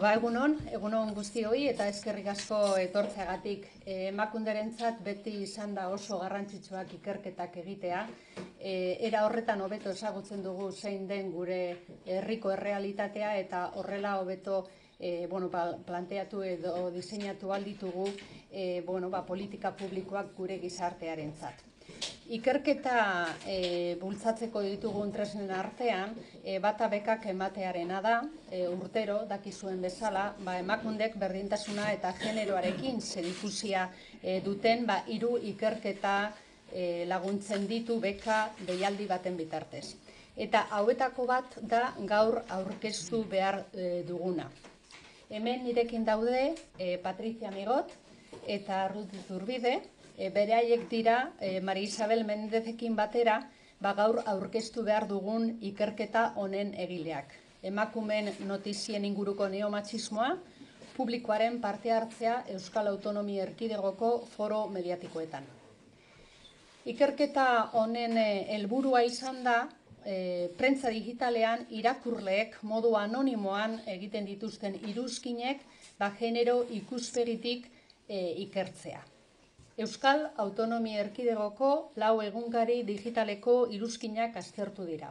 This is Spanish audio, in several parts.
Ba, egunon, egunon guztioi eta eskerrik asko etortzeagatik. E, emakunderentzat beti izan da oso garrantzitsuak ikerketak egitea. E, era horretan hobeto ezagutzen dugu zein den gure herriko errealitatea eta horrela hobeto e, bueno, ba, planteatu edo diseinatu alditugu e, bueno, ba, politika publikoak gure gizartearentzat. Ikerketa e, bultzatzeko ditugun tresnen artean, e, bata bekak ematearena da, e, urtero, dakizuen bezala, ba, emakundek berdintasuna eta generoarekin zerikusia e, duten, ba, iru ikerketa e, laguntzen ditu beka deialdi baten bitartez. Eta hauetako bat da gaur aurkeztu behar e, duguna. Hemen nirekin daude e, Patricia Migot eta Ruth Zurbide, e, beraiek dira e, Mari Isabel Mendezekin batera ba gaur aurkeztu behar dugun ikerketa honen egileak. Emakumen notizien inguruko neomatxismoa, publikoaren parte hartzea Euskal Autonomi Erkidegoko foro mediatikoetan. Ikerketa honen e, helburua izan da, e, prentza digitalean irakurleek modu anonimoan egiten dituzten iruzkinek ba genero ikuspegitik e, ikertzea. Euskal Autonomia Erkidegoko lau egungari digitaleko iruzkinak aztertu dira.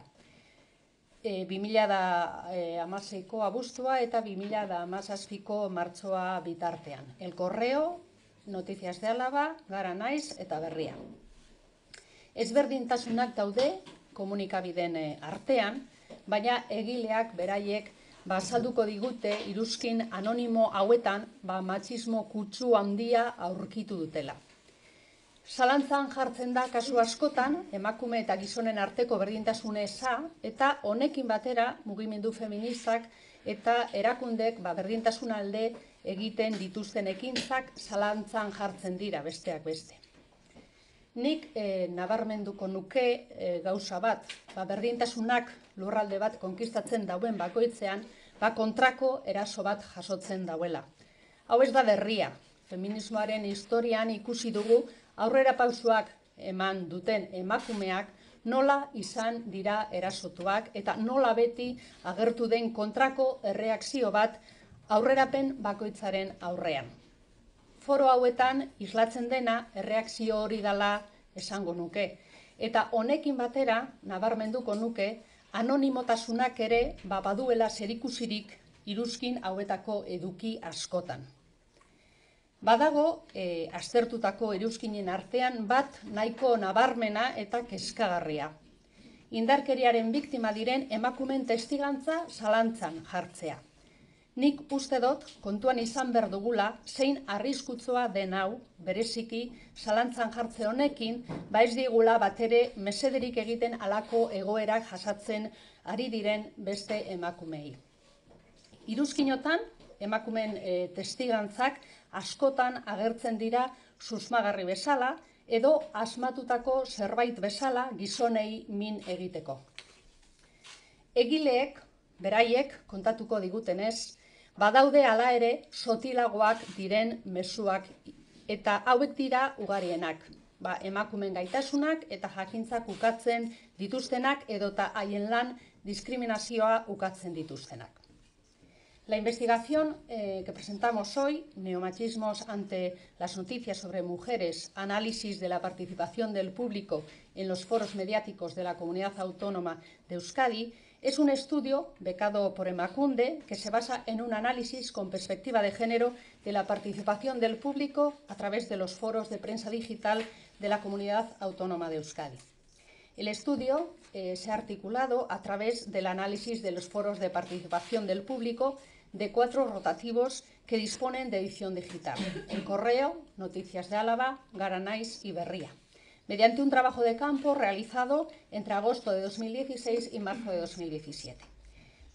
E, 2006ko abuztua eta 2006ko martxoa bitartean. El Correo, Noticias de Álava, Gara Naiz eta Berria. Ezberdintasunak daude komunikabideen e, artean, baina egileak beraiek bazalduko digute iruzkin anonimo hauetan ba, matxismo kutsu handia aurkitu dutela. Zalantzan jartzen da kasu askotan emakume eta gizonen arteko berdintasun eza eta honekin batera mugimendu feministak eta erakundek ba, berdintasun alde egiten dituzten ekintzak zalantzan jartzen dira besteak beste. Nik e, nabarmenduko nuke e, gauza bat, ba, berdintasunak lurralde bat konkistatzen dauen bakoitzean, ba, kontrako eraso bat jasotzen dauela. Hau ez da berria, feminismoaren historian ikusi dugu aurrera pausuak eman duten emakumeak nola izan dira erasotuak eta nola beti agertu den kontrako erreakzio bat aurrerapen bakoitzaren aurrean. Foro hauetan islatzen dena erreakzio hori dala esango nuke. Eta honekin batera, nabarmenduko nuke, anonimotasunak ere baduela zerikusirik iruzkin hauetako eduki askotan. Badago, e, aztertutako eruzkinen artean bat nahiko nabarmena eta kezkagarria. Indarkeriaren biktima diren emakumen testigantza zalantzan jartzea. Nik uste dut, kontuan izan behar dugula, zein arriskutzoa den hau, bereziki, zalantzan jartze honekin, ba ez digula bat ere mesederik egiten alako egoerak jasatzen ari diren beste emakumei. Iruzkinotan, emakumen e, testigantzak askotan agertzen dira susmagarri bezala edo asmatutako zerbait bezala gizonei min egiteko. Egileek, beraiek, kontatuko digutenez, badaude hala ere sotilagoak diren mezuak eta hauek dira ugarienak. Ba, emakumen gaitasunak eta jakintzak ukatzen dituztenak edota haien lan diskriminazioa ukatzen dituztenak. La investigación eh, que presentamos hoy, Neomachismos ante las noticias sobre mujeres, análisis de la participación del público en los foros mediáticos de la Comunidad Autónoma de Euskadi, es un estudio becado por Emacunde que se basa en un análisis con perspectiva de género de la participación del público a través de los foros de prensa digital de la Comunidad Autónoma de Euskadi. El estudio eh, se ha articulado a través del análisis de los foros de participación del público de cuatro rotativos que disponen de edición digital. El Correo, Noticias de Álava, Garanais y Berría. Mediante un trabajo de campo realizado entre agosto de 2016 y marzo de 2017.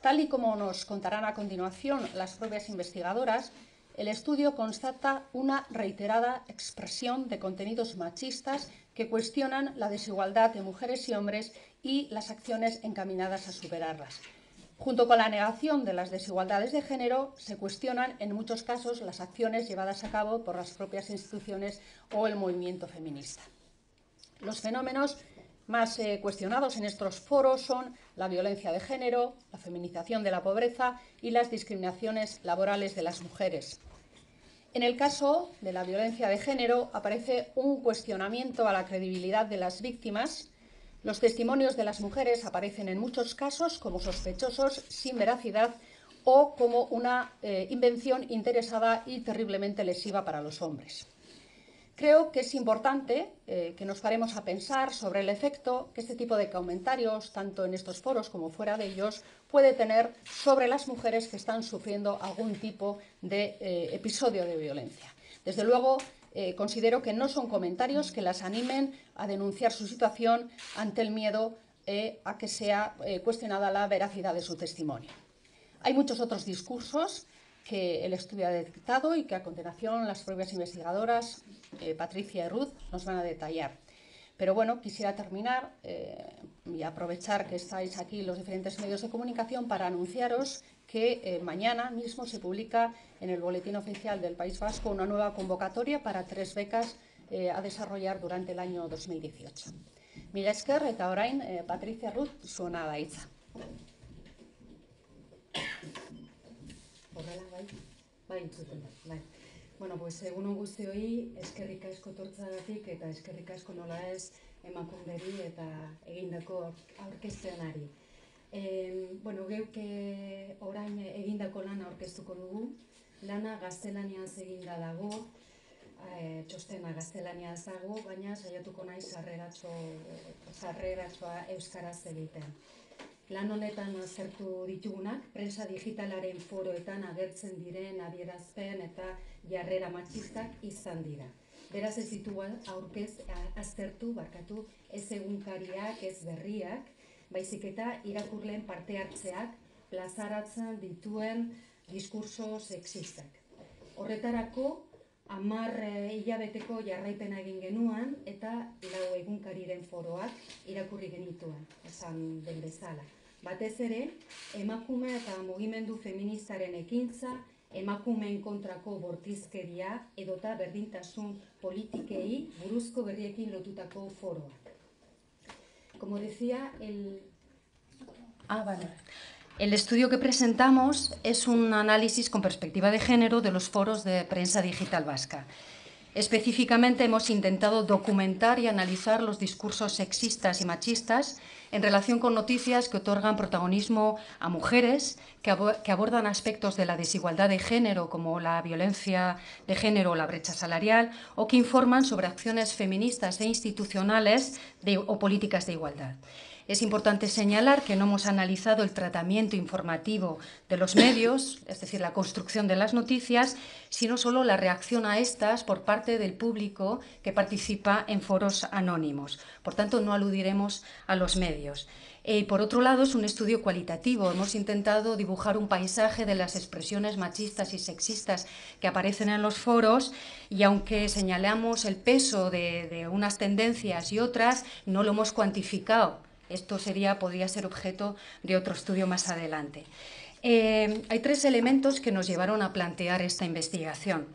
Tal y como nos contarán a continuación las propias investigadoras, el estudio constata una reiterada expresión de contenidos machistas que cuestionan la desigualdad de mujeres y hombres y las acciones encaminadas a superarlas. Junto con la negación de las desigualdades de género, se cuestionan en muchos casos las acciones llevadas a cabo por las propias instituciones o el movimiento feminista. Los fenómenos más eh, cuestionados en estos foros son la violencia de género, la feminización de la pobreza y las discriminaciones laborales de las mujeres. En el caso de la violencia de género aparece un cuestionamiento a la credibilidad de las víctimas. Los testimonios de las mujeres aparecen en muchos casos como sospechosos sin veracidad o como una eh, invención interesada y terriblemente lesiva para los hombres. Creo que es importante eh, que nos paremos a pensar sobre el efecto que este tipo de comentarios, tanto en estos foros como fuera de ellos, puede tener sobre las mujeres que están sufriendo algún tipo de eh, episodio de violencia. Desde luego, eh, considero que no son comentarios que las animen a denunciar su situación ante el miedo a que sea cuestionada la veracidad de su testimonio. Hay muchos otros discursos que el estudio ha detectado y que a continuación las propias investigadoras, eh, Patricia y Ruth, nos van a detallar. Pero bueno, quisiera terminar eh, y aprovechar que estáis aquí los diferentes medios de comunicación para anunciaros que eh, mañana mismo se publica en el Boletín Oficial del País Vasco una nueva convocatoria para tres becas a desarrollar durante el año 2018. Mila esker eta orain Patricia Ruth zuena da horrela bai, bai da, bai. Bueno, pues egun eskerrik asko tortzagatik eta eskerrik asko nola ez emakunderi eta egindako. E, bueno, geuke orain egindako lana aurkeztuko dugu, lana gaztelaniaz eginda dago, e, txostena gaztelaniaz dago, baina saiatuko nahi sarreratxo, sarreratxoa euskaraz egiten. Lan honetan azertu ditugunak, prensa digitalaren foroetan agertzen diren adierazpen eta jarrera matxistak izan dira. Beraz ez ditu aurkez aztertu, barkatu, ez egunkariak, ez berriak, baizik eta irakurleen parte hartzeak plazaratzen dituen diskurso sexistak. Horretarako, amar eh, hilabeteko jarraipena egin genuan eta lau egunkariren foroak irakurri genituen, esan den bezala. Batez ere, emakume eta mugimendu feministaren ekintza, emakumeen kontrako bortizkeria edota berdintasun politikei buruzko berriekin lotutako foroak. Como decía, el... Ah. El estudio que presentamos es un análisis con perspectiva de género de los foros de prensa digital vasca. Específicamente hemos intentado documentar y analizar los discursos sexistas y machistas en relación con noticias que otorgan protagonismo a mujeres, que, abordan aspectos de la desigualdad de género como la violencia de género o la brecha salarial, o que informan sobre acciones feministas e institucionales o políticas de igualdad. Es importante señalar que no hemos analizado el tratamiento informativo de los medios, es decir, la construcción de las noticias, sino solo la reacción a estas por parte del público que participa en foros anónimos. Por tanto, no aludiremos a los medios. Y por otro lado, es un estudio cualitativo. Hemos intentado dibujar un paisaje de las expresiones machistas y sexistas que aparecen en los foros y aunque señalamos el peso de, de unas tendencias y otras, no lo hemos cuantificado esto sería, podría ser objeto de otro estudio más adelante. Eh, hay tres elementos que nos llevaron a plantear esta investigación.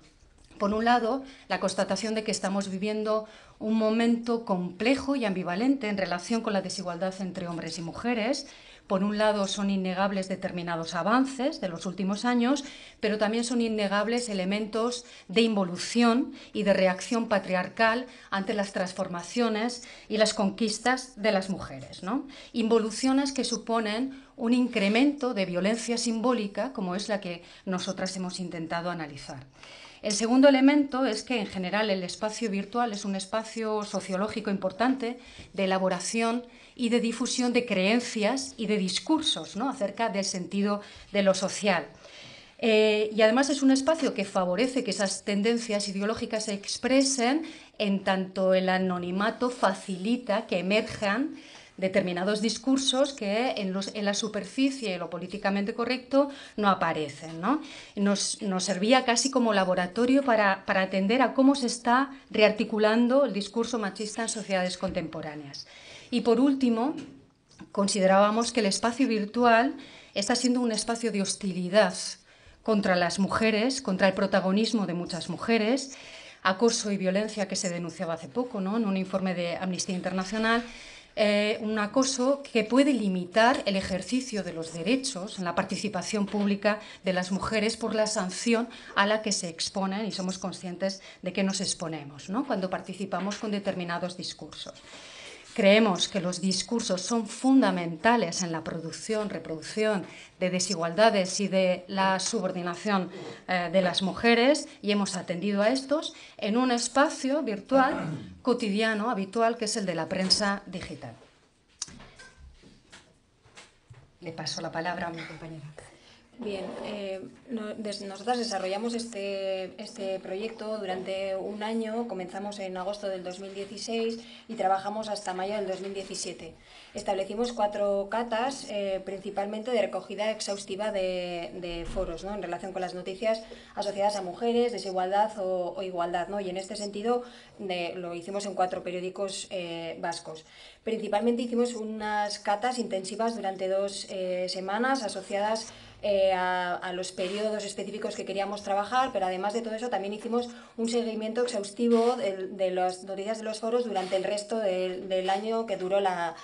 Por un lado, la constatación de que estamos viviendo un momento complejo y ambivalente en relación con la desigualdad entre hombres y mujeres, por un lado, son innegables determinados avances de los últimos años, pero también son innegables elementos de involución y de reacción patriarcal ante las transformaciones y las conquistas de las mujeres. ¿no? Involuciones que suponen un incremento de violencia simbólica, como es la que nosotras hemos intentado analizar. El segundo elemento es que en general el espacio virtual es un espacio sociológico importante de elaboración y de difusión de creencias y de discursos ¿no? acerca del sentido de lo social. Eh, y además es un espacio que favorece que esas tendencias ideológicas se expresen, en tanto el anonimato facilita que emerjan determinados discursos que en, la superficie, lo políticamente correcto, no aparecen. Nos, servía casi como laboratorio para, para atender a cómo se está rearticulando el discurso machista en sociedades contemporáneas. Y por último, considerábamos que el espacio virtual está siendo un espacio de hostilidad contra las mujeres, contra el protagonismo de muchas mujeres, acoso y violencia que se denunciaba hace poco ¿no? en un informe de Amnistía Internacional, eh, un acoso que puede limitar el ejercicio de los derechos en la participación pública de las mujeres por la sanción a la que se exponen y somos conscientes de que nos exponemos ¿no? cuando participamos con determinados discursos. Creemos que los discursos son fundamentales en la producción, reproducción de desigualdades y de la subordinación eh, de las mujeres y hemos atendido a estos en un espacio virtual cotidiano, habitual, que es el de la prensa digital. Le paso la palabra a mi compañera. Bien, eh, nosotras desarrollamos este, este proyecto durante un año, comenzamos en agosto del 2016 y trabajamos hasta mayo del 2017. Establecimos cuatro catas, eh, principalmente de recogida exhaustiva de, foros, ¿no? en relación con las noticias asociadas a mujeres, desigualdad o, igualdad. ¿no? Y en este sentido lo hicimos en cuatro periódicos eh, vascos. Principalmente hicimos unas catas intensivas durante dos semanas asociadas eh, a, los periodos específicos que queríamos trabajar, pero además de todo eso también hicimos un seguimiento exhaustivo de, las noticias de los foros durante el resto del año que duró la,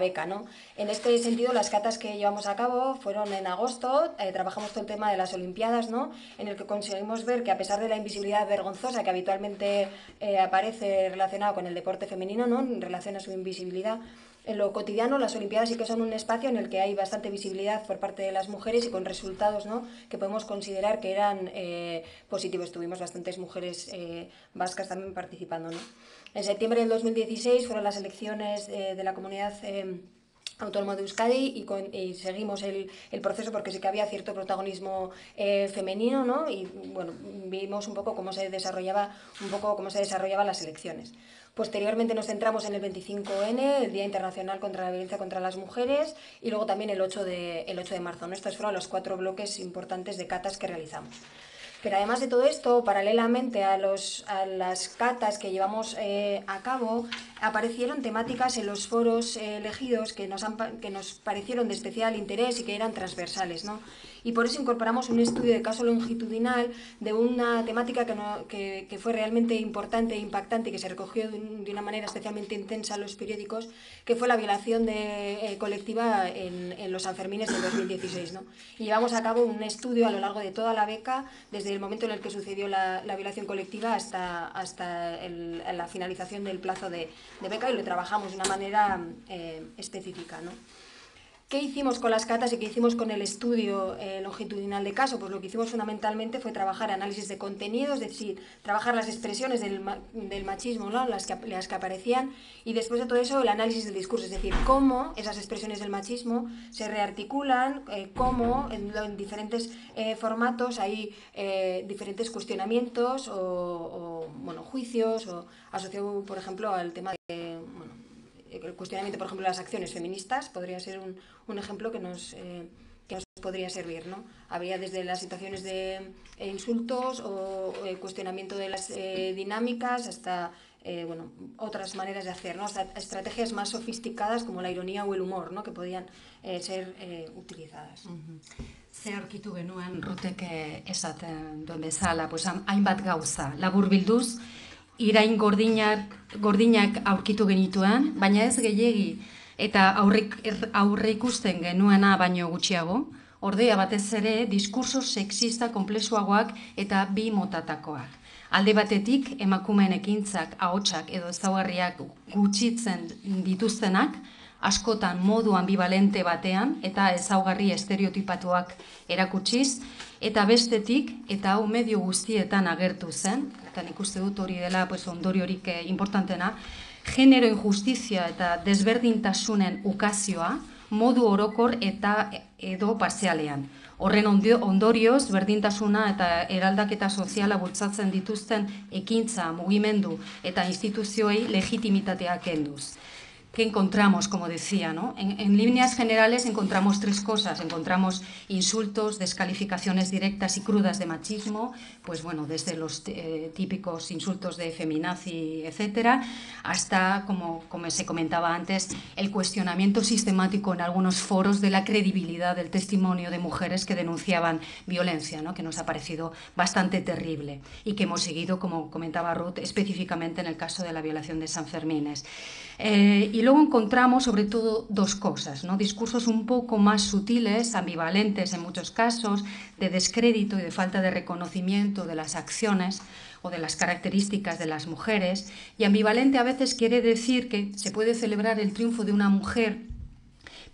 beca. ¿no? En este sentido, las catas que llevamos a cabo fueron en agosto, eh, trabajamos todo el tema de las Olimpiadas, ¿no? en el que conseguimos ver que a pesar de la invisibilidad vergonzosa que habitualmente eh, aparece relacionada con el deporte femenino, ¿no? en relación a su invisibilidad, en lo cotidiano las Olimpiadas sí que son un espacio en el que hay bastante visibilidad por parte de las mujeres y con resultados ¿no? que podemos considerar que eran eh, positivos. Tuvimos bastantes mujeres eh, vascas también participando. ¿no? En septiembre del 2016 fueron las elecciones eh, de la comunidad autónoma de Euskadi y, seguimos el, el, proceso porque sí que había cierto protagonismo femenino ¿no? y bueno, vimos un poco cómo se desarrollaba un poco cómo se desarrollaban las elecciones. Posteriormente nos centramos en el 25N, el Día Internacional contra la Violencia contra las Mujeres, y luego también el 8 de, el 8 de marzo. Estos fueron los cuatro bloques importantes de catas que realizamos. Pero además de todo esto, paralelamente a, los, a las catas que llevamos eh, a cabo, aparecieron temáticas en los foros eh, elegidos que nos, han, que nos parecieron de especial interés y que eran transversales. ¿no? Y por eso incorporamos un estudio de caso longitudinal de una temática que, que, fue realmente importante e impactante que se recogió de, una manera especialmente intensa en los periódicos, que fue la violación de, eh, colectiva en, en, los Sanfermines del 2016. ¿no? Y llevamos a cabo un estudio a lo largo de toda la beca, desde el momento en el que sucedió la, la violación colectiva hasta, hasta el, la finalización del plazo de, de, beca y lo trabajamos de una manera eh, específica. ¿no? ¿Qué hicimos con las catas y qué hicimos con el estudio eh, longitudinal de caso? Pues lo que hicimos fundamentalmente fue trabajar análisis de contenido, es decir, trabajar las expresiones del, machismo, las, que, las que aparecían, y después de todo eso el análisis del discurso, es decir, cómo esas expresiones del machismo se rearticulan, eh, cómo en, diferentes eh, formatos hay diferentes cuestionamientos o, bueno, juicios, o asociado, por ejemplo, al tema de el cuestionamiento, por ejemplo, de las acciones feministas podría ser un, un ejemplo que nos, eh, que nos podría servir. ¿no? Habría desde las situaciones de eh, insultos o el cuestionamiento de las eh, dinámicas hasta bueno, otras maneras de hacer, ¿no? estrategias más sofisticadas como la ironía o el humor ¿no? que podían ser utilizadas. Uh -huh. Ze aurkitu genuen rutek esaten duen bezala, pues, hainbat gauza, labur bilduz, irain gordinak, gordinak aurkitu genituen, baina ez gehiegi. Eta aurrik, aurre ikusten genuena baino gutxiago, ordea batez ere diskurso sexista komplexuagoak eta bi motatakoak. Alde batetik emakumeen ekintzak, ahotsak edo ezaugarriak gutxitzen dituztenak, askotan modu ambivalente batean eta ezaugarri estereotipatuak erakutsiz, eta bestetik, eta hau medio guztietan agertu zen, eta nik uste dut hori dela pues, ondoriorik eh, importantena, genero injustizia eta desberdintasunen ukazioa modu orokor eta edo parzialean. Horren ondorioz, berdintasuna eta eraldaketa soziala bultzatzen dituzten ekintza, mugimendu eta instituzioei legitimitateak kenduz. ¿Qué encontramos, como decía, ¿no? En, líneas generales encontramos tres cosas. Encontramos insultos, descalificaciones directas y crudas de machismo, pues bueno, desde los eh, típicos insultos de feminazi, etcétera, hasta, como, como se comentaba antes, el cuestionamiento sistemático en algunos foros de la credibilidad del testimonio de mujeres que denunciaban violencia, ¿no? que nos ha parecido bastante terrible y que hemos seguido, como comentaba Ruth, específicamente en el caso de la violación de San Fermines. Eh, y luego encontramos sobre todo dos cosas, ¿no? discursos un poco más sutiles, ambivalentes en muchos casos, de descrédito y de falta de reconocimiento de las acciones o de las características de las mujeres. Y ambivalente a veces quiere decir que se puede celebrar el triunfo de una mujer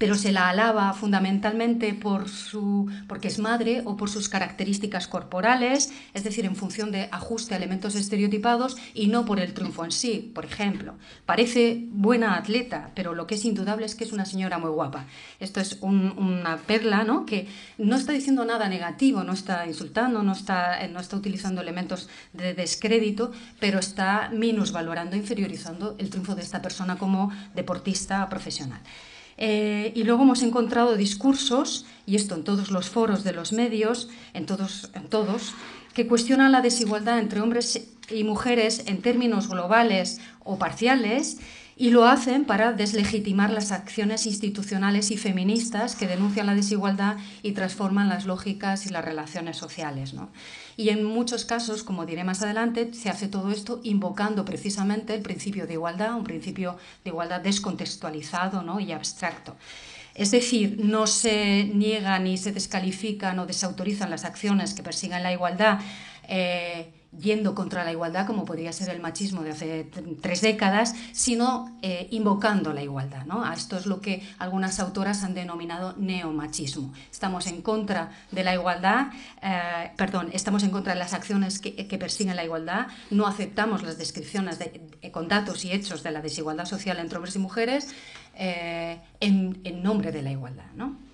pero se la alaba fundamentalmente por su, porque es madre o por sus características corporales, es decir, en función de ajuste a elementos estereotipados y no por el triunfo en sí. Por ejemplo, parece buena atleta, pero lo que es indudable es que es una señora muy guapa. Esto es una perla ¿no? que no está diciendo nada negativo, no está insultando, no está, no está utilizando elementos de descrédito, pero está minusvalorando, inferiorizando el triunfo de esta persona como deportista profesional. Eh, y luego hemos encontrado discursos, y esto en todos los foros de los medios, en todos, en todos, que cuestionan la desigualdad entre hombres y mujeres en términos globales o parciales y lo hacen para deslegitimar las acciones institucionales y feministas que denuncian la desigualdad y transforman las lógicas y las relaciones sociales. ¿no? Y en muchos casos, como diré más adelante, se hace todo esto invocando precisamente el principio de igualdad, un principio de igualdad descontextualizado ¿no? y abstracto. Es decir, no se niegan ni se descalifican o desautorizan las acciones que persigan la igualdad. Eh, yendo contra la igualdad, como podría ser el machismo de hace tres décadas, sino eh, invocando la igualdad. ¿no? Esto es lo que algunas autoras han denominado neomachismo. Estamos en contra de la igualdad, eh, perdón, estamos en contra de las acciones que, persiguen la igualdad, no aceptamos las descripciones con datos y hechos de la desigualdad social entre hombres y mujeres eh, en, en, nombre de la igualdad. ¿no?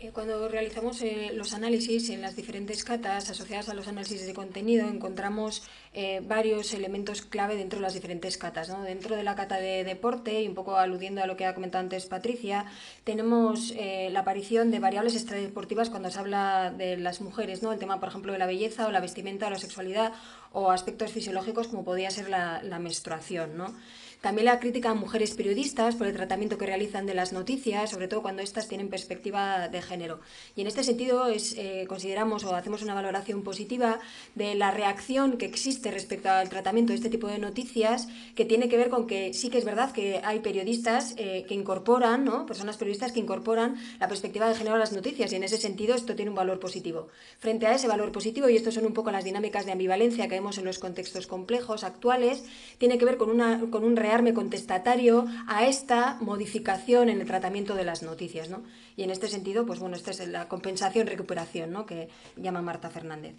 Eh, cuando realizamos eh, los análisis en las diferentes catas asociadas a los análisis de contenido, encontramos eh, varios elementos clave dentro de las diferentes catas. Dentro de la cata de deporte, y un poco aludiendo a lo que ha comentado antes Patricia, tenemos la aparición de variables extradeportivas cuando se habla de las mujeres, ¿no? el tema, por ejemplo, de la belleza o la vestimenta o la sexualidad o aspectos fisiológicos como podría ser la, la menstruación. ¿no? También la crítica a mujeres periodistas por el tratamiento que realizan de las noticias, sobre todo cuando éstas tienen perspectiva de género. Y en este sentido es, eh, consideramos o hacemos una valoración positiva de la reacción que existe respecto al tratamiento de este tipo de noticias, que tiene que ver con que sí que es verdad que hay periodistas eh, que incorporan, ¿no? personas periodistas que incorporan la perspectiva de género a las noticias y en ese sentido esto tiene un valor positivo. Frente a ese valor positivo, y esto son un poco las dinámicas de ambivalencia que vemos en los contextos complejos actuales, tiene que ver con, una, con un rearme contestatario a esta modificación en el tratamiento de las noticias. ¿no? Y en este sentido, pues bueno, esta es la compensación-recuperación ¿no? que llama Marta Fernández.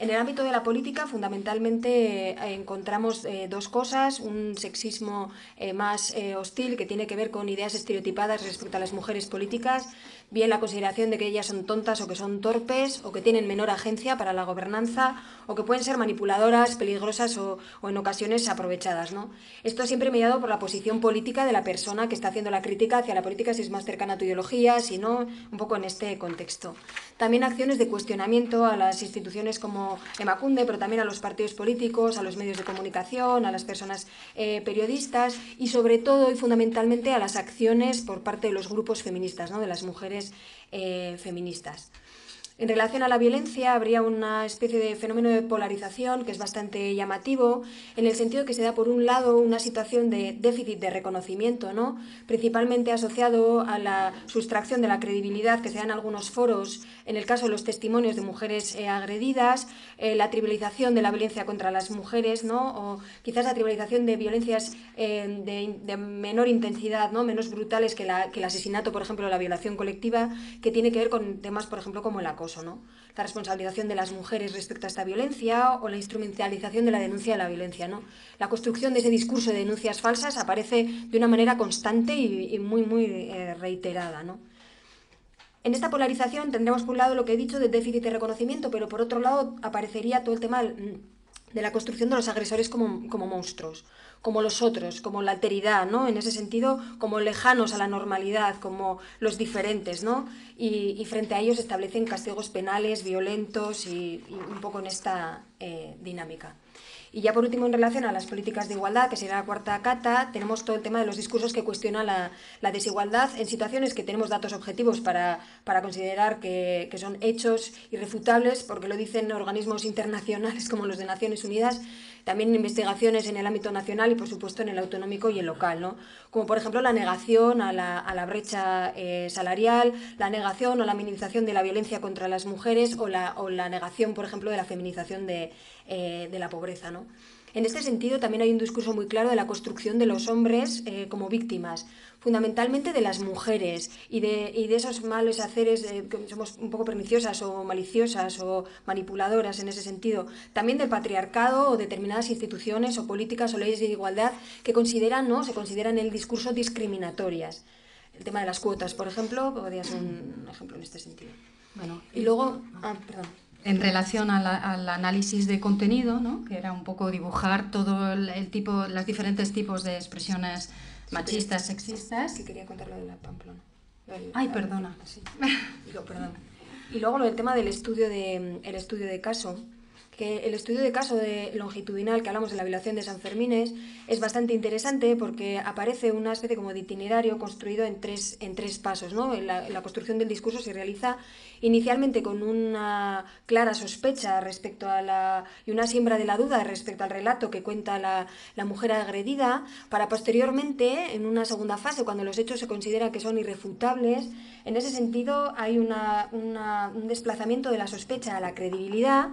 En el ámbito de la política, fundamentalmente eh, encontramos eh, dos cosas. Un sexismo eh, más hostil que tiene que ver con ideas estereotipadas respecto a las mujeres políticas, bien la consideración de que ellas son tontas o que son torpes o que tienen menor agencia para la gobernanza o que pueden ser manipuladoras, peligrosas o, en ocasiones aprovechadas. ¿no? Esto siempre mediado por la posición política de la persona que está haciendo la crítica hacia la política, si es más cercana a tu ideología, si no, un poco en este contexto. También acciones de cuestionamiento a las instituciones como Emacunde, pero también a los partidos políticos, a los medios de comunicación, a las personas eh, periodistas y sobre todo y fundamentalmente a las acciones por parte de los grupos feministas, ¿no? de las mujeres eh, feministas. En relación a la violencia, habría una especie de fenómeno de polarización que es bastante llamativo, en el sentido que se da, por un lado, una situación de déficit de reconocimiento, ¿no? principalmente asociado a la sustracción de la credibilidad que se da en algunos foros, en el caso de los testimonios de mujeres eh, agredidas, eh, la trivialización de la violencia contra las mujeres, ¿no? o quizás la trivialización de violencias eh, de, menor intensidad, ¿no? menos brutales que, que el asesinato, por ejemplo, la violación colectiva, que tiene que ver con temas, por ejemplo, como el acoso. La responsabilización de las mujeres respecto a esta violencia o la instrumentalización de la denuncia de la violencia. ¿no? La construcción de ese discurso de denuncias falsas aparece de una manera constante y, muy, muy eh, reiterada. En esta polarización tendremos por un lado lo que he dicho de déficit de reconocimiento, pero por otro lado aparecería todo el tema de la construcción de los agresores como, como monstruos como los otros, como la alteridad, ¿no? En ese sentido, como lejanos a la normalidad, como los diferentes, ¿no? Y, frente a ellos establecen castigos penales, violentos y, un poco en esta eh, dinámica. Y ya por último, en relación a las políticas de igualdad, que será la cuarta cata, tenemos todo el tema de los discursos que cuestionan la, la desigualdad en situaciones que tenemos datos objetivos para, para considerar que, que, son hechos irrefutables, porque lo dicen organismos internacionales como los de Naciones Unidas, también investigaciones en el ámbito nacional y, por supuesto, en el autonómico y el local, ¿no? como por ejemplo la negación a la, a la brecha eh, salarial, la negación o la minimización de la violencia contra las mujeres o la, o la negación, por ejemplo, de la feminización de, eh, de la pobreza. ¿no? En este sentido, también hay un discurso muy claro de la construcción de los hombres eh, como víctimas, fundamentalmente de las mujeres y de, y de esos malos haceres, eh, que somos un poco perniciosas o maliciosas o manipuladoras en ese sentido, también del patriarcado o determinadas instituciones o políticas o leyes de igualdad que consideran, ¿no? se consideran en el discurso discriminatorias. El tema de las cuotas, por ejemplo, podría ser un ejemplo en este sentido. Bueno, y luego, ah, perdón en relación la, al análisis de contenido, ¿no? que era un poco dibujar todo el, el tipo, los diferentes tipos de expresiones machistas, sexistas. Que quería contar lo de la Pamplona. Del, Ay, perdona. Sí. Digo, perdón. Y luego lo del tema del estudio de, el estudio de caso, que el estudio de caso de longitudinal que hablamos de la violación de San Fermines es bastante interesante porque aparece una especie como de itinerario construido en tres, en tres pasos. ¿no? La, la construcción del discurso se realiza inicialmente con una clara sospecha respecto a la y una siembra de la duda respecto al relato que cuenta la, la mujer agredida, para posteriormente, en una segunda fase, cuando los hechos se consideran que son irrefutables, en ese sentido hay una, un desplazamiento de la sospecha a la credibilidad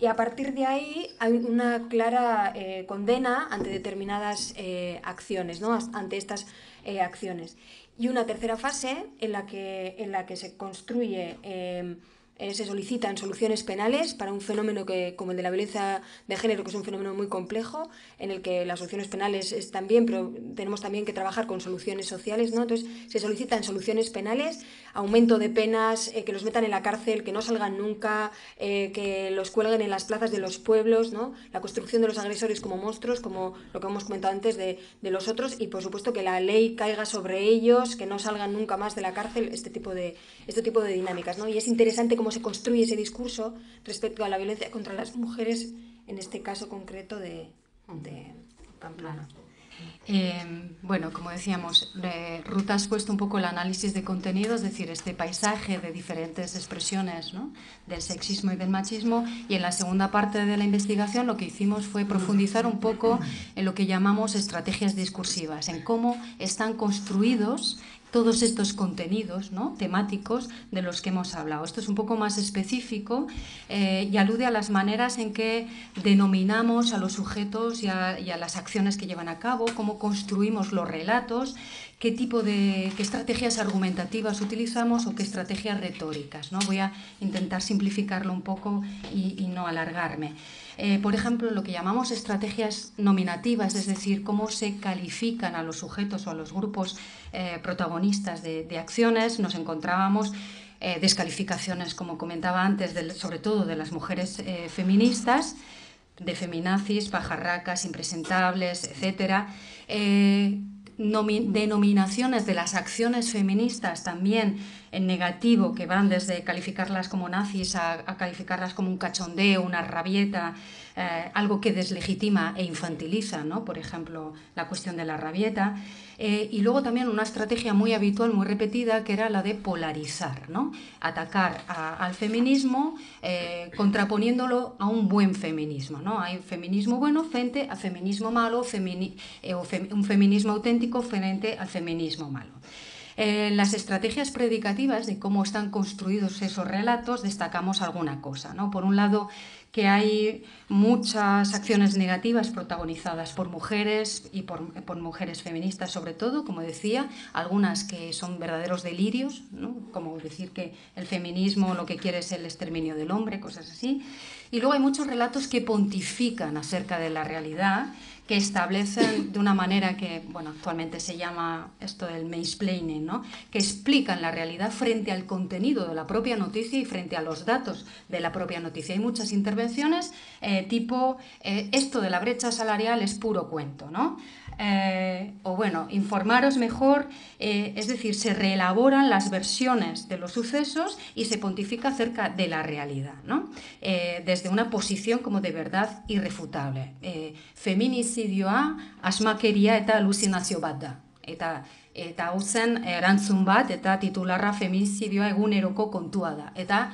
y a partir de ahí hay una clara eh, condena ante determinadas eh, acciones, ¿no? ante estas eh, acciones. Y una tercera fase en la que, en la que se construye eh, eh, se solicitan soluciones penales para un fenómeno que, como el de la violencia de género, que es un fenómeno muy complejo, en el que las soluciones penales están bien, pero tenemos también que trabajar con soluciones sociales, ¿no? Entonces, se solicitan soluciones penales, aumento de penas, eh, que los metan en la cárcel, que no salgan nunca, eh, que los cuelguen en las plazas de los pueblos, ¿no? La construcción de los agresores como monstruos, como lo que hemos comentado antes de, de los otros, y por supuesto que la ley caiga sobre ellos, que no salgan nunca más de la cárcel, este tipo de, este tipo de dinámicas, ¿no? Y es interesante cómo se construye ese discurso respecto a la violencia contra las mujeres, en este caso concreto de, de Pamplona. Eh, bueno, como decíamos, eh, Ruth has puesto un poco el análisis de contenido, es decir, este paisaje de diferentes expresiones ¿no? del sexismo y del machismo, y en la segunda parte de la investigación lo que hicimos fue profundizar un poco en lo que llamamos estrategias discursivas, en cómo están construidos todos estos contenidos ¿no? temáticos de los que hemos hablado. Esto es un poco más específico eh, y alude a las maneras en que denominamos a los sujetos y a, las acciones que llevan a cabo, cómo construimos los relatos, qué tipo de qué estrategias argumentativas utilizamos o qué estrategias retóricas. ¿no? Voy a intentar simplificarlo un poco y no alargarme. Eh, por ejemplo, lo que llamamos estrategias nominativas, es decir, cómo se califican a los sujetos o a los grupos eh, protagonistas de, acciones, nos encontrábamos eh, descalificaciones, como comentaba antes, sobre todo de las mujeres feministas, de feminazis, pajarracas, impresentables, etc. denominaciones de las acciones feministas también en negativo, que van desde calificarlas como nazis a, a calificarlas como un cachondeo, una rabieta, eh, algo que deslegitima e infantiliza, ¿no? por ejemplo, la cuestión de la rabieta. Eh, y luego también una estrategia muy habitual, muy repetida, que era la de polarizar, ¿no? atacar al feminismo eh, contraponiéndolo a un buen feminismo. ¿no? Hay feminismo bueno frente a feminismo malo, femini o un feminismo auténtico frente al feminismo malo. En las estrategias predicativas de cómo están construidos esos relatos destacamos alguna cosa. ¿no? Por un lado, que hay muchas acciones negativas protagonizadas por mujeres y por, por, mujeres feministas sobre todo, como decía, algunas que son verdaderos delirios, ¿no? como decir que el feminismo lo que quiere es el exterminio del hombre, cosas así. Y luego hay muchos relatos que pontifican acerca de la realidad que establecen de una manera que, bueno, actualmente se llama esto del mansplaining, ¿no? que explican la realidad frente al contenido de la propia noticia y frente a los datos de la propia noticia. Hay muchas intervenciones eh, tipo, eh, esto de la brecha salarial es puro cuento, ¿no? eh, o bueno, informaros mejor, eh, es decir, se reelaboran las versiones de los sucesos y se pontifica acerca de la realidad, ¿no? Eh, desde una posición como de verdad irrefutable. Eh, feminizidioa asmakeria eta alucinazio bat da. Eta eta hau zen erantzun bat eta titularra feminizidioa eguneroko kontua da. Eta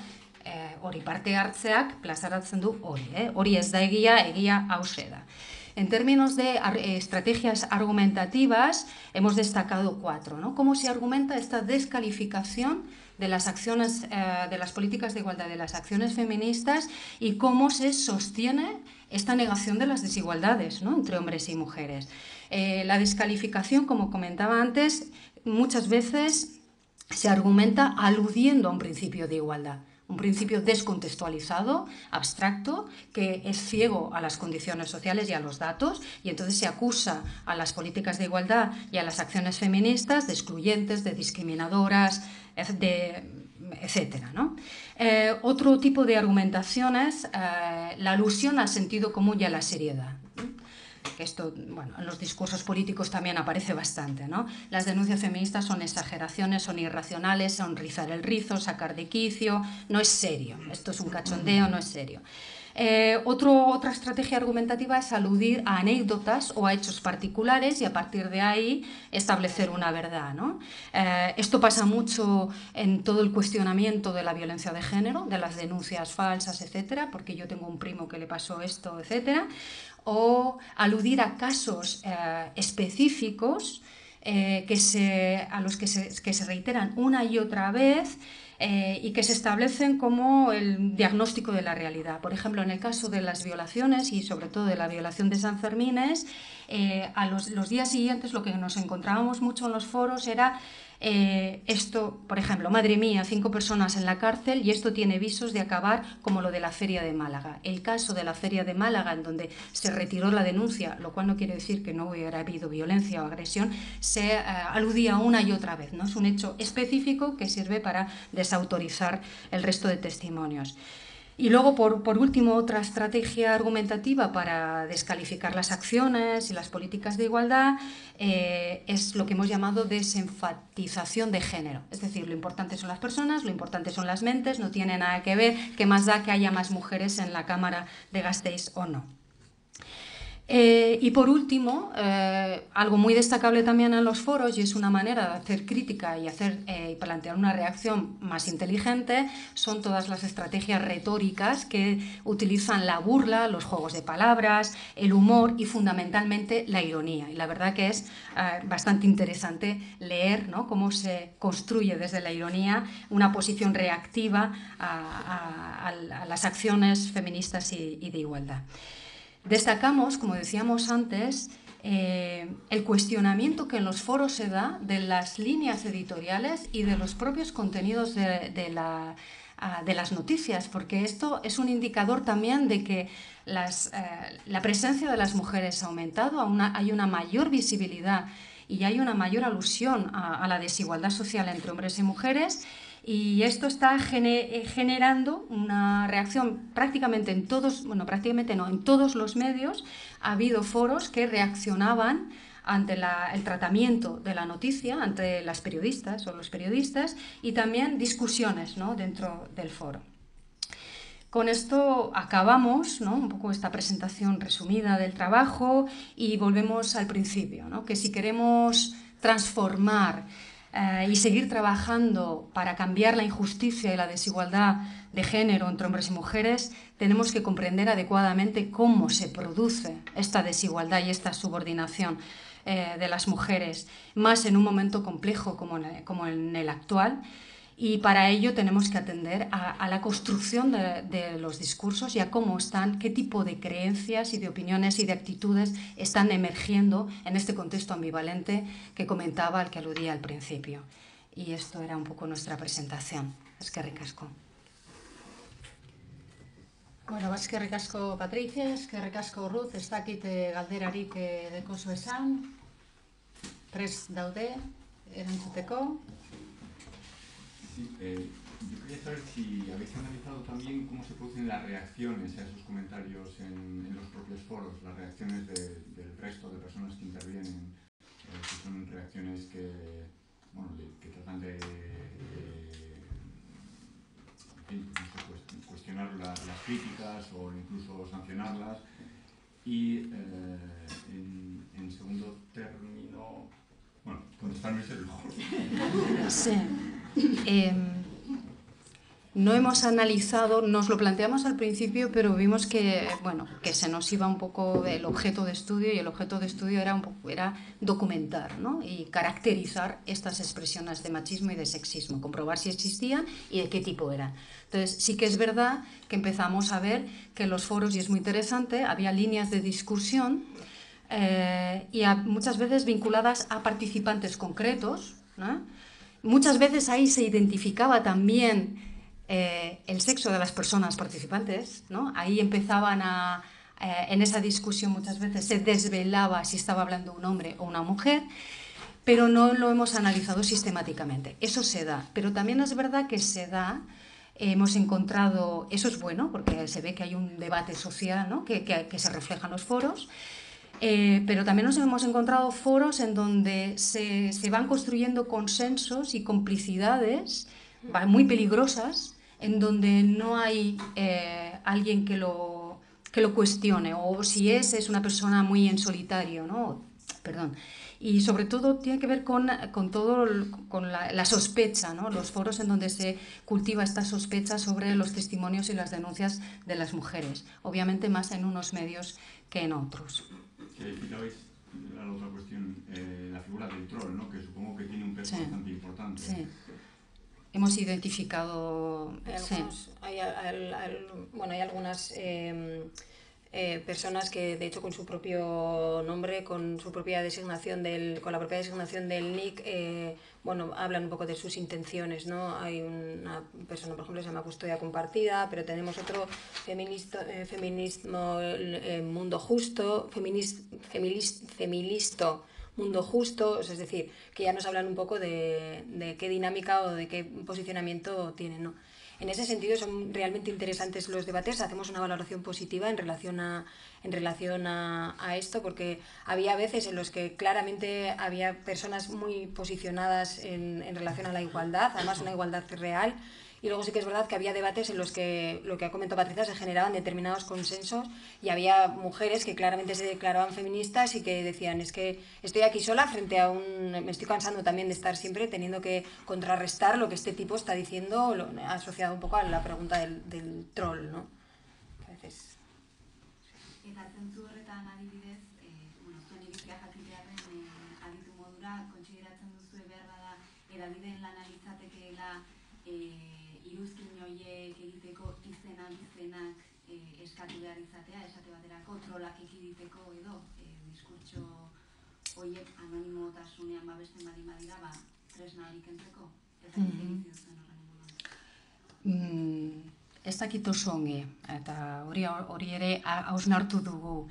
hori parte hartzeak plazaratzen du hori, eh? hori ez da egia, egia hause da. En términos de eh, estrategias argumentativas, hemos destacado cuatro. ¿no? ¿Cómo se argumenta esta descalificación de las acciones, eh, de las políticas de igualdad, de las acciones feministas y cómo se sostiene esta negación de las desigualdades ¿no? entre hombres y mujeres? Eh, la descalificación, como comentaba antes, muchas veces se argumenta aludiendo a un principio de igualdad, un principio descontextualizado, abstracto, que es ciego a las condiciones sociales y a los datos, y entonces se acusa a las políticas de igualdad y a las acciones feministas de excluyentes, de discriminadoras, de etcétera. ¿no? Eh, otro tipo de argumentaciones, eh, la alusión al sentido común y a la seriedad. Esto, bueno, en los discursos políticos también aparece bastante, ¿no? Las denuncias feministas son exageraciones, son irracionales, son rizar el rizo, sacar de quicio, no es serio, esto es un cachondeo, no es serio. Eh, otra estrategia argumentativa es aludir a anécdotas o a hechos particulares y a partir de ahí establecer una verdad. ¿no? Eh, esto pasa mucho en todo el cuestionamiento de la violencia de género, de las denuncias falsas, etcétera, porque yo tengo un primo que le pasó esto, etcétera, o aludir a casos eh, específicos eh, que se, a los que se, que se reiteran una y otra vez eh, y que se establecen como el diagnóstico de la realidad. Por ejemplo, en el caso de las violaciones y sobre todo de la violación de San Fermines, eh, a los, los, días siguientes lo que nos encontrábamos mucho en los foros era eh, esto, por ejemplo, madre mía, cinco personas en la cárcel y esto tiene visos de acabar como lo de la Feria de Málaga. El caso de la Feria de Málaga, en donde se retiró la denuncia, lo cual no quiere decir que no hubiera habido violencia o agresión, se eh, aludía una y otra vez. ¿no? Es un hecho específico que sirve para desautorizar el resto de testimonios. Y luego, por, por, último, otra estrategia argumentativa para descalificar las acciones y las políticas de igualdad eh, es lo que hemos llamado desenfatización de género. Es decir, lo importante son las personas, lo importante son las mentes, no tiene nada que ver que más da que haya más mujeres en la Cámara de Gasteiz o no. Eh, y por último, eh, algo muy destacable también en los foros, y es una manera de hacer crítica y, hacer, eh, plantear una reacción más inteligente, son todas las estrategias retóricas que utilizan la burla, los juegos de palabras, el humor y fundamentalmente la ironía. Y la verdad que es bastante interesante leer ¿no? cómo se construye desde la ironía una posición reactiva a, a, a las acciones feministas y, y de igualdad. Destacamos, como decíamos antes, eh, el cuestionamiento que en los foros se da de las líneas editoriales y de los propios contenidos de, de, de las noticias, porque esto es un indicador también de que las, eh, la presencia de las mujeres ha aumentado, hay una mayor visibilidad y hay una mayor alusión a la desigualdad social entre hombres y mujeres y esto está generando una reacción prácticamente en todos, bueno, prácticamente no, en todos los medios ha habido foros que reaccionaban ante la, el tratamiento de la noticia, ante las periodistas o los periodistas, y también discusiones ¿no? dentro del foro. Con esto acabamos ¿no? un poco esta presentación resumida del trabajo y volvemos al principio, ¿no? que si queremos transformar eh, y seguir trabajando para cambiar la injusticia y la desigualdad de género entre hombres y mujeres, tenemos que comprender adecuadamente cómo se produce esta desigualdad y esta subordinación eh, de las mujeres, más en un momento complejo como como en el actual. Y para ello tenemos que atender a, a la construcción de, de, los discursos y a cómo están, qué tipo de creencias y de opiniones y de actitudes están emergiendo en este contexto ambivalente que comentaba, al que aludía al principio. Y esto era un poco nuestra presentación. Es que ricasco. Bueno, eskerrik asko Patricia, eskerrik asko Ruth, ez dakit galderarik dekozu esan, pres daude, erantzuteko. Sí, eh, yo quería saber si habéis analizado también cómo se producen las reacciones a esos comentarios en, los propios foros, las reacciones de, del resto de personas que intervienen, eh, si son reacciones que, bueno, que tratan de, no sé, cuestionar la, las críticas o incluso sancionarlas. Y eh, en, en segundo término, bueno, contestarme es el mejor. Sí. Eh, no hemos analizado, nos lo planteamos al principio, pero vimos que, bueno, que se nos iba un poco el objeto de estudio y el objeto de estudio era, un poco, era documentar ¿no? y caracterizar estas expresiones de machismo y de sexismo, comprobar si existían y de qué tipo eran. Entonces, sí que es verdad que empezamos a ver que los foros, y es muy interesante, había líneas de discusión eh, y a, muchas veces vinculadas a participantes concretos. ¿no? Muchas veces ahí se identificaba también eh, el sexo de las personas participantes, ¿no? Ahí empezaban a, eh, en esa discusión muchas veces se desvelaba si estaba hablando un hombre o una mujer, pero no lo hemos analizado sistemáticamente. Eso se da, pero también es verdad que se da, hemos encontrado, eso es bueno, porque se ve que hay un debate social ¿no? que, que, que se refleja en los foros, eh, pero también nos hemos encontrado foros en donde se, se van construyendo consensos y complicidades muy peligrosas en donde no hay eh, alguien que lo, que lo cuestione, o si es, es una persona muy en solitario, ¿no? Perdón. Y sobre todo tiene que ver con, con todo, con la, la, sospecha, ¿no? Los foros en donde se cultiva esta sospecha sobre los testimonios y las denuncias de las mujeres. Obviamente más en unos medios que en otros. Que quitabais la otra cuestión, eh, la figura del troll, ¿no? Que supongo que tiene un peso sí. bastante importante. Sí hemos identificado... Hay, algunos, sí. hay, al, al, bueno, hay algunas eh, eh, personas que, de hecho, con su propio nombre, con su propia designación del, con la propia designación del NIC, eh, bueno, hablan un poco de sus intenciones, ¿no? Hay una persona, por ejemplo, que se llama Custodia Compartida, pero tenemos otro feministo, eh, feminismo, eh, mundo justo, feminist, feminist, mundo justo, es decir, que ya nos hablan un poco de, de qué dinámica o de qué posicionamiento tienen. ¿no? En ese sentido son realmente interesantes los debates, hacemos una valoración positiva en relación a, en relación a, a esto, porque había veces en los que claramente había personas muy posicionadas en, en relación a la igualdad, además una igualdad real, y luego sí que es verdad que había debates en los que, lo que ha comentado Patricia, se generaban determinados consensos y había mujeres que claramente se declaraban feministas y que decían, es que estoy aquí sola frente a un... me estoy cansando también de estar siempre teniendo que contrarrestar lo que este tipo está diciendo, lo, asociado un poco a la pregunta del, del troll, ¿no? A veces... izena izenak e, eskatu behar izatea, esate baterako trolak ekiditeko edo e, diskurtso horiek anonimotasunean babesten bali badira, ba, tresna hori kentzeko, eta mm -hmm. egiten mm, ez dakit oso ongi, eta hori, hori ere hausnartu dugu.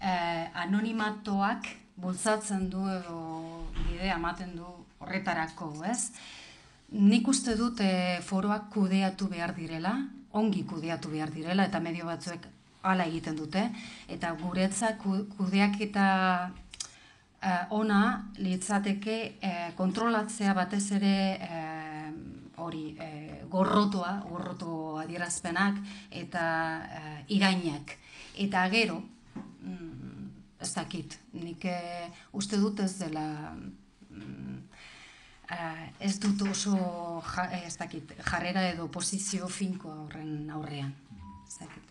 Eh, anonimatoak bultzatzen du edo bidea ematen du horretarako, ez? Nik uste dut e, foroak kudeatu behar direla, ongi kudeatu behar direla, eta medio batzuek hala egiten dute, eta guretzak kudeak eta eh, ona litzateke eh, kontrolatzea batez ere eh, hori gorrotoa, gorroto adierazpenak eta irainak. Eta gero, mm, ez dakit, nik uste dut ez dela... Uh, ez dut oso ja, ez dakit, jarrera edo posizio finko horren aurrean. Ez dakit.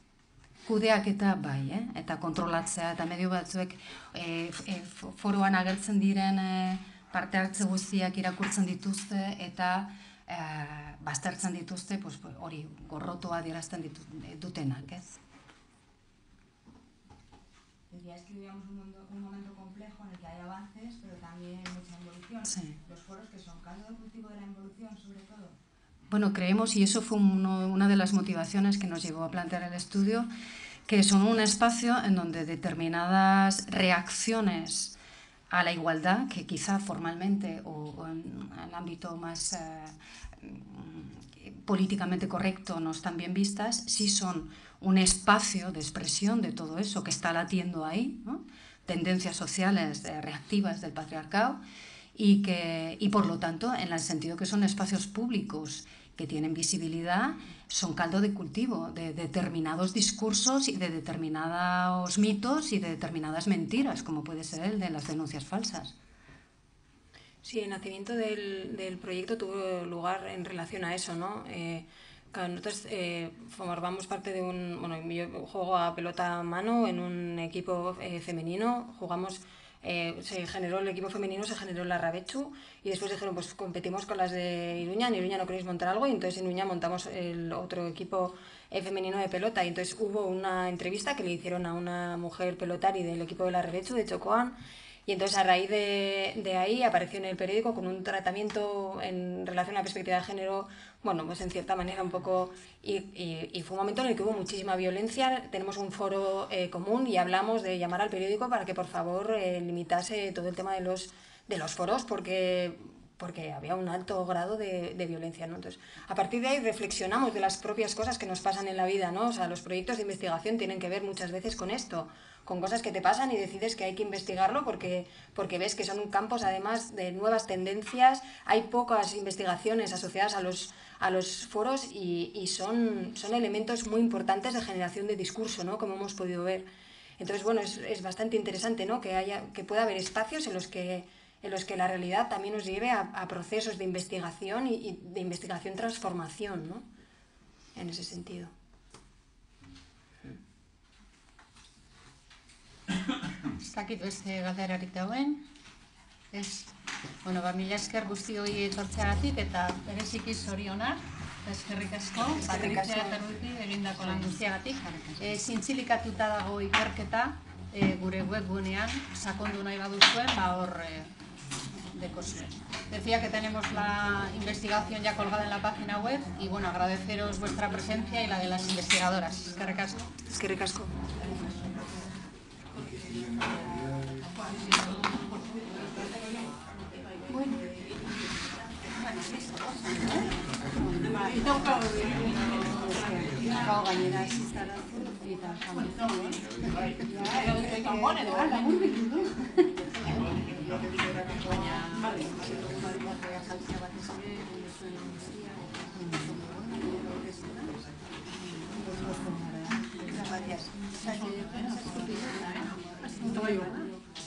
Kudeak eta bai, eh? eta kontrolatzea, eta medio batzuek e, e, foroan agertzen diren e, parte hartze guztiak irakurtzen dituzte, eta e, baztertzen dituzte, pues, hori gorrotoa dirazten ditu, dutenak, ez? Ya es que vivíamos un, mundo, un momento complejo en el que hay avances, pero también mucha involución. Sí. Los foros que son caldo de cultivo de la involución, sobre todo. Bueno, creemos, y eso fue uno, una de las motivaciones que nos llevó a plantear el estudio, que son un espacio en donde determinadas reacciones a la igualdad, que quizá formalmente o, en el ámbito más políticamente correcto no están bien vistas, sí son un espacio de expresión de todo eso que está latiendo ahí, tendencias sociales reactivas del patriarcado, y, que, y por lo tanto, en el sentido que son espacios públicos que tienen visibilidad, son caldo de cultivo de determinados discursos y de determinados mitos y de determinadas mentiras, como puede ser el de las denuncias falsas. Sí, el nacimiento del, del proyecto tuvo lugar en relación a eso, ¿no? Eh, nosotros eh, formamos parte de un... Bueno, yo juego a pelota a mano en un equipo eh, femenino, jugamos eh, se generó el equipo femenino, se generó la Rabechu y después dijeron, pues competimos con las de Iruña, en Iruña no queréis montar algo y entonces en Iruña montamos el otro equipo eh, femenino de pelota. Y entonces hubo una entrevista que le hicieron a una mujer pelotari del equipo de la Rabechu, de Chocoan, y entonces a raíz de, de, ahí apareció en el periódico con un tratamiento en relación a la perspectiva de género, bueno, pues en cierta manera un poco... Y, y, fue un momento en el que hubo muchísima violencia. Tenemos un foro eh, común y hablamos de llamar al periódico para que por favor eh, limitase todo el tema de los, de los foros porque porque había un alto grado de, de, violencia. ¿no? Entonces, a partir de ahí reflexionamos de las propias cosas que nos pasan en la vida. ¿no? O sea, los proyectos de investigación tienen que ver muchas veces con esto con cosas que te pasan y decides que hay que investigarlo porque, porque ves que son campos además de nuevas tendencias, hay pocas investigaciones asociadas a los, a los foros y, y son, son elementos muy importantes de generación de discurso, ¿no? como hemos podido ver. Entonces, bueno, es, es bastante interesante ¿no? que, haya, que pueda haber espacios en los que, en los que la realidad también nos lleve a, procesos de investigación y, y de investigación-transformación, ¿no? en ese sentido. Ez dakit beste galderarik dauen. Ez, bueno, ba, mila esker guzti hori etortzeagatik eta bereziki zorionak. Eskerrik asko, Patricia Zerruti egindako lan guztiagatik. E, zintzilikatuta dago ikerketa e, gure webgunean, sakondu nahi baduzuen, ba hor e, dekosue. Decía que tenemos la investigación ya colgada en la página web y bueno, agradeceros vuestra presencia y la de las investigadoras. Eskerrik asko. Eskerrik asko. Kau gainera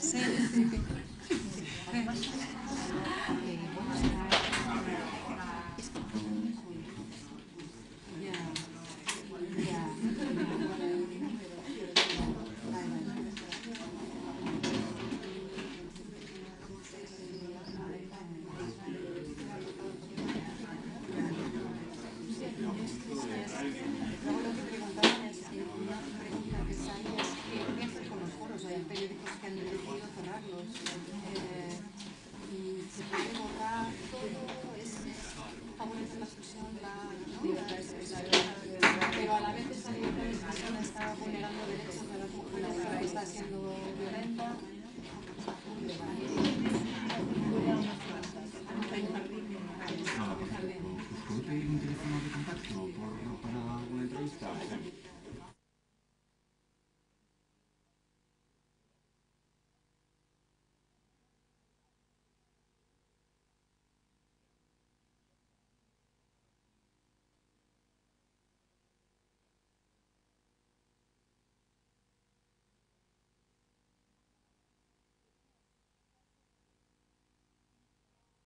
Sí.